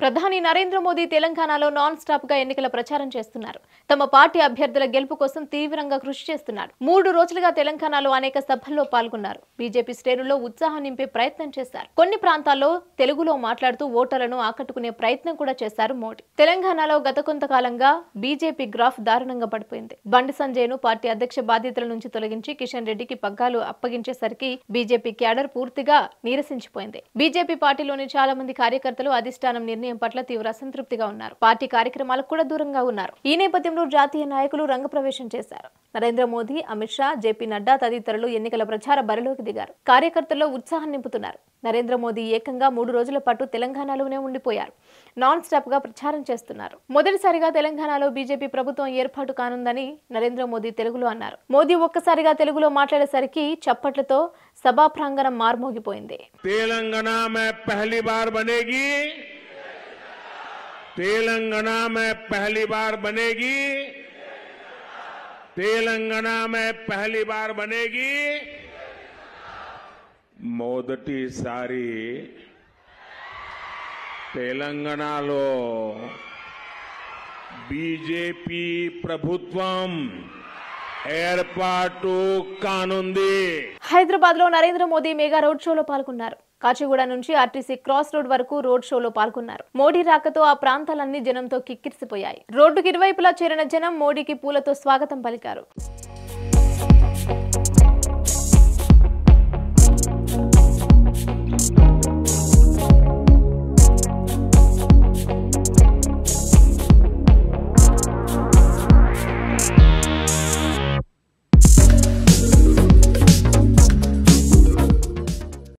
ప్రధాని నరేంద్ర మోదీ తెలంగాణలో నాన్ స్టాప్గా ఎన్నికల ప్రచారం చేస్తున్నారు. తమ పార్టీ అభ్యర్థుల గెలుపు కోసం తీవ్రంగా కృషి చేస్తున్నారు. మూడు రోజులుగా తెలంగాణలో అనేక సభల్లో పాల్గొన్నారు. బీజేపీ శ్రేణుల్లో ఉత్సాహం నింపే ప్రయత్నం చేశారు. కొన్ని ప్రాంతాల్లో తెలుగులో మాట్లాడుతూ ఓటర్లను ఆకట్టుకునే ప్రయత్నం కూడా చేశారు మోడీ. తెలంగాణలో గత కొంతకాలంగా బీజేపీ గ్రాఫ్ దారుణంగా పడిపోయింది. బండి సంజయ్ను పార్టీ అధ్యక్ష బాధ్యతల నుంచి తొలగించి కిషన్ రెడ్డికి పగ్గాలు అప్పగించేసరికి బీజేపీ క్యాడర్ పూర్తిగా నీరసించిపోయింది. బీజేపీ పార్టీలోని చాలా మంది కార్యకర్తలు అధిష్టానం నిర్ణయం నిర్ణయం పట్ల తీవ్ర అసంతృప్తిగా ఉన్నారు. పార్టీ కార్యక్రమాలకు కూడా దూరంగా ఉన్నారు. ఈ నేపథ్యంలో జాతీయ నాయకులు రంగప్రవేశం చేశారు. నరేంద్ర మోదీ అమిత్ షా జేపీ నడ్డా తదితరులు ఎన్నికల ప్రచార బరిలోకి దిగారు. కార్యకర్తల్లో ఉత్సాహం నింపుతున్నారు. నరేంద్ర మోదీ ఏకంగా మూడు రోజుల పాటు తెలంగాణలోనే ఉండిపోయారు. నాన్ స్టాప్గా ప్రచారం చేస్తున్నారు. మొదటిసారిగా తెలంగాణలో బీజేపీ ప్రభుత్వం ఏర్పాటు కానుందని నరేంద్ర మోదీ తెలుగులో అన్నారు. మోదీ ఒక్కసారిగా తెలుగులో మాట్లాడేసరికి చప్పట్లతో సభా ప్రాంగణం మార్మోగిపోయింది. తెలంగాణ तेलंगाना में पहली बार बनेगी तेलंगाना में पहली बार बनेगी మొదటిసారి తెలంగాణలో బీజేపీ ప్రభుత్వం ఏర్పాటు కానుంది హైదరాబాద్ లో నరేంద్ర మోదీ మెగా రోడ్ షోలో పాల్గొన్నారు కాచిగూడ నుంచి ఆర్టీసీ క్రాస్ రోడ్ వరకు రోడ్ షోలో పాల్గొన్నారు. మోడీ రాకతో ఆ ప్రాంతాలన్నీ జనంతో కిక్కిరిసిపోయాయి. రోడ్డుకి ఇరువైపులా చేరిన జనం మోడీకి పూలతో స్వాగతం పలికారు.